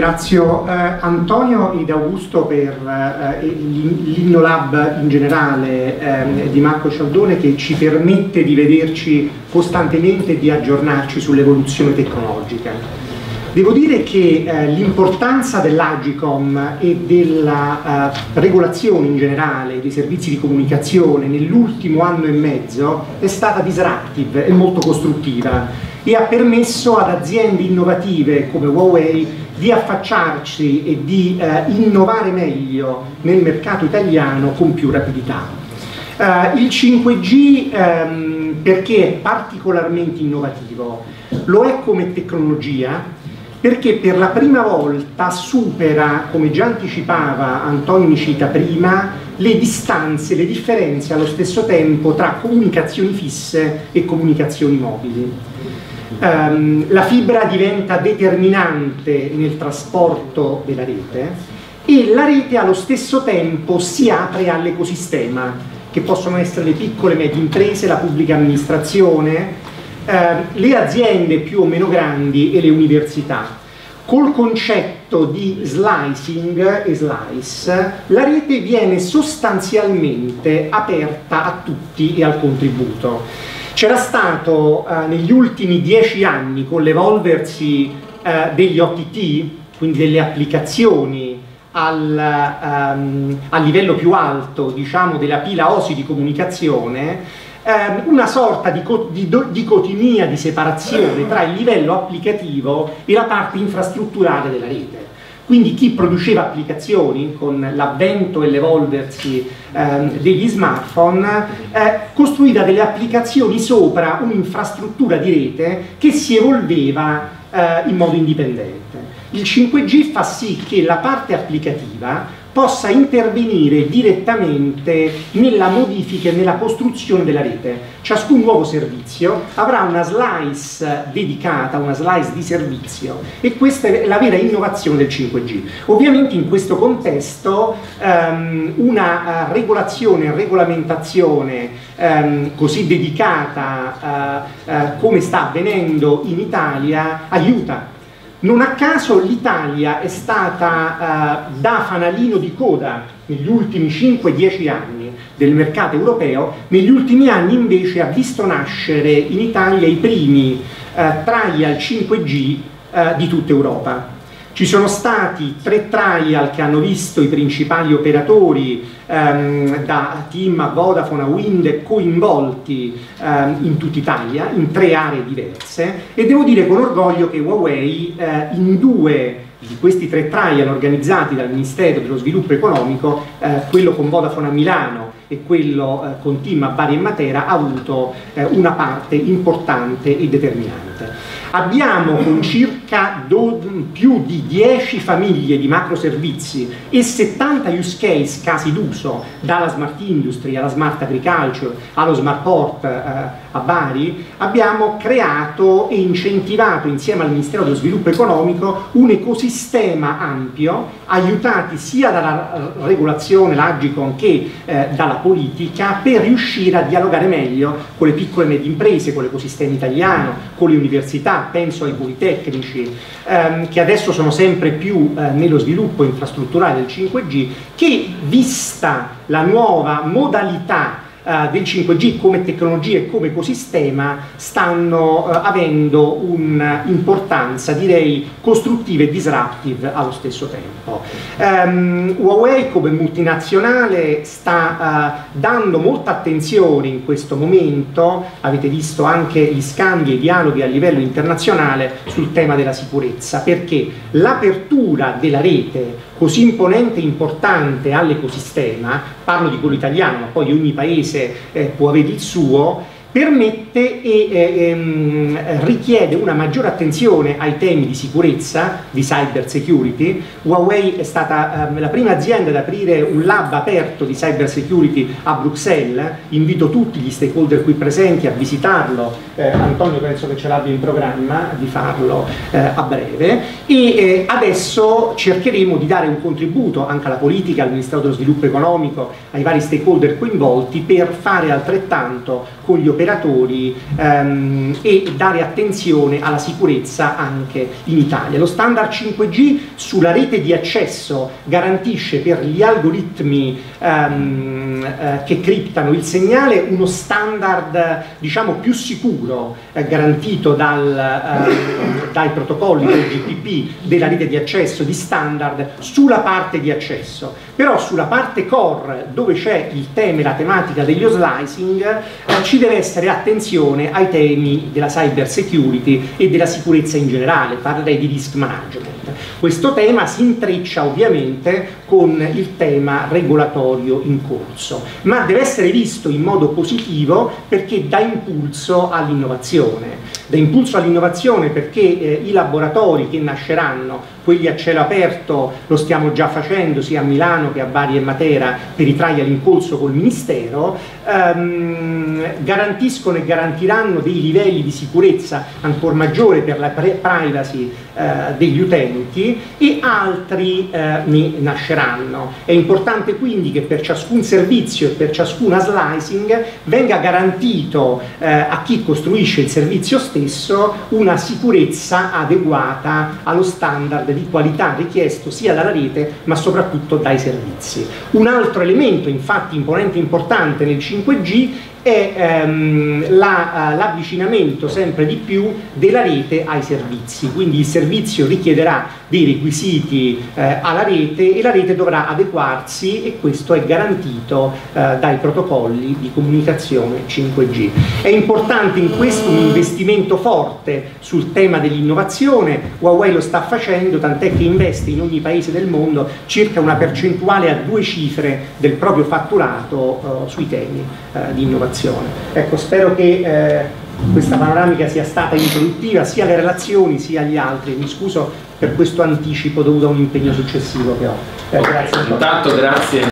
Ringrazio eh, Antonio ed Augusto per eh, l'InnoLab in generale eh, di Marco Cialdone che ci permette di vederci costantemente e di aggiornarci sull'evoluzione tecnologica. Devo dire che eh, l'importanza dell'Agicom e della eh, regolazione in generale dei servizi di comunicazione nell'ultimo anno e mezzo è stata disruptive e molto costruttiva e ha permesso ad aziende innovative come Huawei di affacciarci e di eh, innovare meglio nel mercato italiano con più rapidità. Uh, il 5G um, perché è particolarmente innovativo? Lo è come tecnologia perché per la prima volta supera, come già anticipava Antonio Nicita prima, le distanze, le differenze allo stesso tempo tra comunicazioni fisse e comunicazioni mobili um, la fibra diventa determinante nel trasporto della rete e la rete allo stesso tempo si apre all'ecosistema che possono essere le piccole e medie imprese, la pubblica amministrazione, eh, le aziende più o meno grandi e le università. Col concetto di slicing e slice, la rete viene sostanzialmente aperta a tutti e al contributo. C'era stato eh, negli ultimi dieci anni con l'evolversi eh, degli OTT, quindi delle applicazioni al, um, a livello più alto, diciamo, della pila OSI di comunicazione, ehm, una sorta di, di dicotomia, di separazione tra il livello applicativo e la parte infrastrutturale della rete. Quindi chi produceva applicazioni con l'avvento e l'evolversi ehm, degli smartphone eh, costruiva delle applicazioni sopra un'infrastruttura di rete che si evolveva eh, in modo indipendente. Il 5G fa sì che la parte applicativa possa intervenire direttamente nella modifica e nella costruzione della rete. Ciascun nuovo servizio avrà una slice dedicata, una slice di servizio e questa è la vera innovazione del 5G. Ovviamente in questo contesto um, una uh, regolazione e regolamentazione um, così dedicata uh, uh, come sta avvenendo in Italia aiuta non a caso l'Italia è stata eh, da fanalino di coda negli ultimi 5-10 anni del mercato europeo, negli ultimi anni invece ha visto nascere in Italia i primi eh, trial 5G eh, di tutta Europa. Ci sono stati tre trial che hanno visto i principali operatori ehm, da Team a Vodafone a Wind coinvolti ehm, in tutta Italia, in tre aree diverse e devo dire con orgoglio che Huawei eh, in due di questi tre trial organizzati dal Ministero dello Sviluppo Economico, eh, quello con Vodafone a Milano e quello eh, con Team a Bari e Matera, ha avuto eh, una parte importante e determinante. Abbiamo con circa più di 10 famiglie di macroservizi e 70 use case, casi d'uso, dalla smart industry alla smart agriculture, allo smart port eh, a Bari, abbiamo creato e incentivato insieme al Ministero dello Sviluppo Economico un ecosistema ampio, aiutati sia dalla regolazione, l'Agicon, che eh, dalla politica, per riuscire a dialogare meglio con le piccole e medie imprese, con l'ecosistema italiano, con le università, penso ai politecnici, ehm, che adesso sono sempre più eh, nello sviluppo infrastrutturale del 5G, che vista la nuova modalità eh, del 5G come tecnologia e come ecosistema stanno uh, avendo un'importanza direi costruttiva e disruptive allo stesso tempo. Um, Huawei come multinazionale sta uh, dando molta attenzione in questo momento, avete visto anche gli scambi e i dialoghi a livello internazionale sul tema della sicurezza, perché l'apertura della rete così imponente e importante all'ecosistema, parlo di quello italiano, ma poi ogni paese eh, può avere il suo, permette e eh, ehm, richiede una maggiore attenzione ai temi di sicurezza, di cyber security. Huawei è stata ehm, la prima azienda ad aprire un lab aperto di cyber security a Bruxelles, invito tutti gli stakeholder qui presenti a visitarlo, eh, Antonio penso che ce l'abbia in programma di farlo eh, a breve. E eh, adesso cercheremo di dare un contributo anche alla politica, al Ministero dello Sviluppo Economico, ai vari stakeholder coinvolti per fare altrettanto con gli operatori operatori ehm, e dare attenzione alla sicurezza anche in Italia. Lo standard 5G sulla rete di accesso garantisce per gli algoritmi ehm, eh, che criptano il segnale uno standard diciamo più sicuro eh, garantito dal, eh, dai protocolli del GPP della rete di accesso di standard sulla parte di accesso però sulla parte core dove c'è il tema e la tematica degli slicing eh, ci deve essere attenzione ai temi della cyber security e della sicurezza in generale, parlerei di risk management. Questo tema si intreccia ovviamente con il tema regolatorio in corso, ma deve essere visto in modo positivo perché dà impulso all'innovazione. Dà impulso all'innovazione perché eh, i laboratori che nasceranno quelli a cielo aperto lo stiamo già facendo sia a Milano che a Bari e Matera per i trial in corso col Ministero, ehm, garantiscono e garantiranno dei livelli di sicurezza ancora maggiore per la privacy eh, degli utenti e altri eh, ne nasceranno. È importante quindi che per ciascun servizio e per ciascuna slicing venga garantito eh, a chi costruisce il servizio stesso una sicurezza adeguata allo standard di qualità richiesto sia dalla rete ma soprattutto dai servizi. Un altro elemento infatti imponente e importante nel 5G è ehm, la, uh, l'avvicinamento sempre di più della rete ai servizi, quindi il servizio richiederà dei requisiti eh, alla rete e la rete dovrà adeguarsi e questo è garantito eh, dai protocolli di comunicazione 5G. È importante in questo un investimento forte sul tema dell'innovazione, Huawei lo sta facendo tant'è che investe in ogni paese del mondo circa una percentuale a due cifre del proprio fatturato eh, sui temi eh, di innovazione situazione. Ecco, spero che eh, questa panoramica sia stata introduttiva sia alle relazioni sia agli altri. Mi scuso per questo anticipo dovuto a un impegno successivo che ho. Eh, grazie. Intanto grazie.